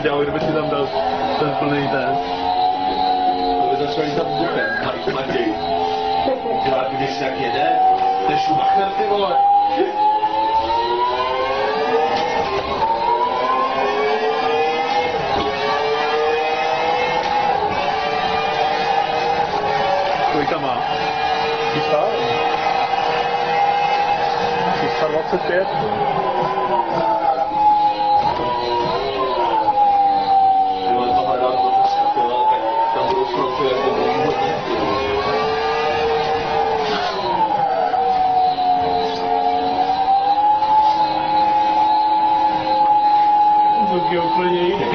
przedziały, żeby się nam dał ten plany i ten. To by zaczęli za górę, tak bardziej. Chyba gdzieś jak jeden, ten Schumacher w tym Trójka ma. I star? I star ma przed je úplně jiný.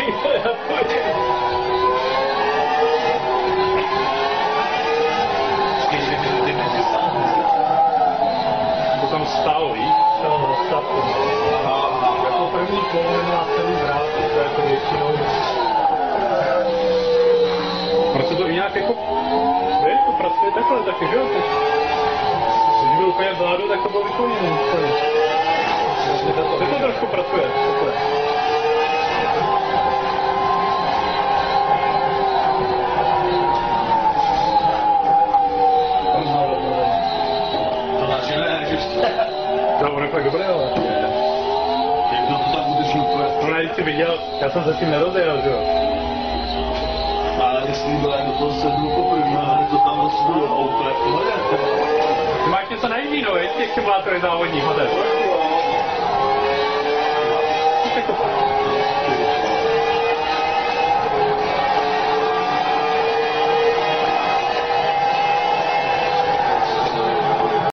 To tam stál, víš? No, stavku. Jako první kolo nemá celý vrát, to je jako většinou. Proč se to i nějak jako... Víš, to pracuje takhle taky, že jo? Když byl úplně vzadu, tak to bylo vyplněné. Teď to trošku pracuje, ono je fakt dobré, ale... Jak to tam budeš úplně. No, ne, jsi viděl, já jsem se tím nerozjel, že jo? Ale jestli byla do toho sednu poprvé, ale to tam vlastně bylo auto, jak to hledá. Ty máš něco na jiný, no, těch simulátory závodní. Jako,